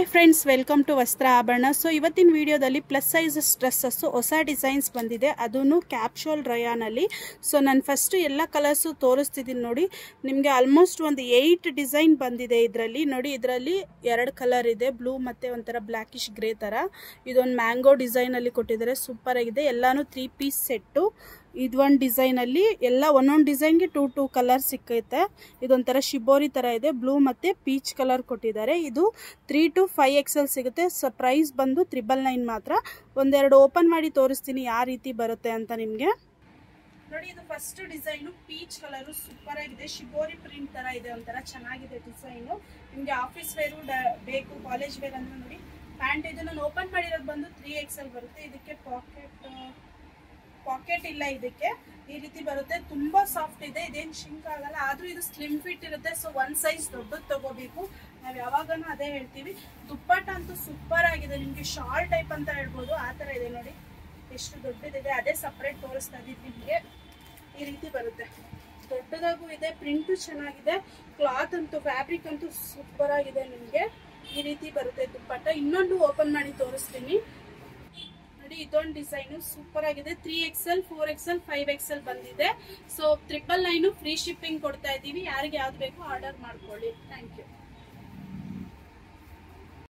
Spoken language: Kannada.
ಹಾಯ್ ಫ್ರೆಂಡ್ಸ್ ವೆಲ್ಕಮ್ ಟು ವಸ್ತ್ರ ಆಭರಣ ಸೊ ಇವತ್ತಿನ ವಿಡಿಯೋದಲ್ಲಿ ಪ್ಲಸ್ ಸೈಜ್ ಡ್ರೆಸ್ಸಸ್ಸು ಹೊಸ ಡಿಸೈನ್ಸ್ ಬಂದಿದೆ. ಅದೂ ಕ್ಯಾಪ್ಶೋಲ್ ರಯಾನಲ್ಲಿ ಸೊ ನಾನು ಫಸ್ಟ್ ಎಲ್ಲ ಕಲರ್ಸು ತೋರಿಸ್ತಿದ್ದೀನಿ ನೋಡಿ. ನಿಮಗೆ ಆಲ್ಮೋಸ್ಟ್ ಒಂದು ಏಯ್ಟ್ ಡಿಸೈನ್ ಬಂದಿದೆ ಇದರಲ್ಲಿ. ನೋಡಿ, ಇದರಲ್ಲಿ ಎರಡು ಕಲರ್ ಇದೆ. ಬ್ಲೂ ಮತ್ತು ಒಂಥರ ಬ್ಲ್ಯಾಕಿಶ್ ಗ್ರೇ ಥರ ಇದೊಂದು ಮ್ಯಾಂಗೋ ಡಿಸೈನಲ್ಲಿ ಕೊಟ್ಟಿದ್ದಾರೆ. ಸೂಪರ್ ಆಗಿದೆ. ಎಲ್ಲಾನು ತ್ರೀ ಪೀಸ್ ಸೆಟ್ಟು ಇದೊಂದು ಡಿಸೈನಲ್ಲಿ ಎಲ್ಲ ಒಂದೊಂದು ಡಿಸೈನ್ಗೆ ಟೂ ಟೂ ಕಲರ್ ಸಿಕ್ಕೈತೆ. ಇದೊಂಥರ ಶಿಬೋರಿ ಥರ ಇದೆ. ಬ್ಲೂ ಮತ್ತು ಪೀಚ್ ಕಲರ್ ಕೊಟ್ಟಿದ್ದಾರೆ. ಇದು ತ್ರೀ ಟು ಫೈವ್ ಎಕ್ಸೆಲ್ ಸಿಗುತ್ತೆ. ಸ ಪ್ರೈಸ್ ಬಂದು ತ್ರಿಬಲ್ ನೈನ್ ಮಾತ್ರ. ಒಂದೆರಡು ಓಪನ್ ಮಾಡಿ ತೋರಿಸ್ತೀನಿ ಯಾವ ರೀತಿ ಬರುತ್ತೆ ಅಂತ ನಿಮಗೆ. ನೋಡಿ, ಇದು first design peach colour super ಆಗಿದೆ. ಶಿಬೋರಿ ಪ್ರಿಂಟ್ ತರ ಇದೆ ಒಂಥರ ಚೆನ್ನಾಗಿದೆ ಡಿಸೈನು ನಿಮಗೆ ಆಫೀಸ್ ವೇರು ಬೇಕು ಕಾಲೇಜ್ ವೇರ್ ಅಂದ್ರೆ ನೋಡಿ ಪ್ಯಾಂಟ್ ಇದು ನಾನು ಓಪನ್ ಮಾಡಿರೋದು ಬಂದು ತ್ರೀ ಎಕ್ಸೆಲ್ ಬರುತ್ತೆ. ಇದಕ್ಕೆ ಪಾಕೆಟ್ ಪಾಕೆಟ್ ಇಲ್ಲ ಇದಕ್ಕೆ. ಈ ರೀತಿ ಬರುತ್ತೆ. ತುಂಬಾ ಸಾಫ್ಟ್ ಇದೆ. ಇದೇನು ಶಿಂಕ್ ಆಗಲ್ಲ. ಆದ್ರೂ ಇದು ಸ್ಲಿಮ್ ಫಿಟ್ ಇರುತ್ತೆ. ಸೊ ಒನ್ ಸೈಜ್ ದೊಡ್ಡದು ತಗೋಬೇಕು. ನಾವ್ ಯಾವಾಗನೂ ಅದೇ ಹೇಳ್ತೀವಿ. ದುಪ್ಪಟ್ಟ ಅಂತೂ ಸೂಪರ್ ಆಗಿದೆ. ನಿಮ್ಗೆ ಶಾಲ್ ಟೈಪ್ ಅಂತ ಹೇಳ್ಬೋದು. ಆ ತರ ಇದೆ ನೋಡಿ. ಎಷ್ಟು ದೊಡ್ಡದಿದೆ. ಅದೇ ಸಪ್ರೇಟ್ ತೋರಿಸ್ತಾ ಇದ್ದೀವಿ ನಿಮ್ಗೆ. ಈ ರೀತಿ ಬರುತ್ತೆ. ದೊಡ್ಡದಾಗೂ ಇದೆ. ಪ್ರಿಂಟು ಚೆನ್ನಾಗಿದೆ. ಕ್ಲಾತ್ ಅಂತೂ ಫ್ಯಾಬ್ರಿಕ್ ಅಂತೂ ಸೂಪರ್ ಆಗಿದೆ ನಿಮ್ಗೆ. ಈ ರೀತಿ ಬರುತ್ತೆ ದುಪ್ಪಟ್ಟ. ಇನ್ನೊಂದು ಓಪನ್ ಮಾಡಿ ತೋರಿಸ್ತೀನಿ. ನೋಡಿ, ಇದೊಂದು ಡಿಸೈನು ಸೂಪರ್ ಆಗಿದೆ. Three XL four XL five XL ಬಂದಿದೆ. So triple nine free shipping ಕೊಡ್ತಾ ಇದ್ದೀವಿ. ಯಾರಿಗೆ ಯಾವ್ದು ಬೇಕು ಆರ್ಡರ್ ಮಾಡ್ಕೊಳ್ಳಿ. Thank you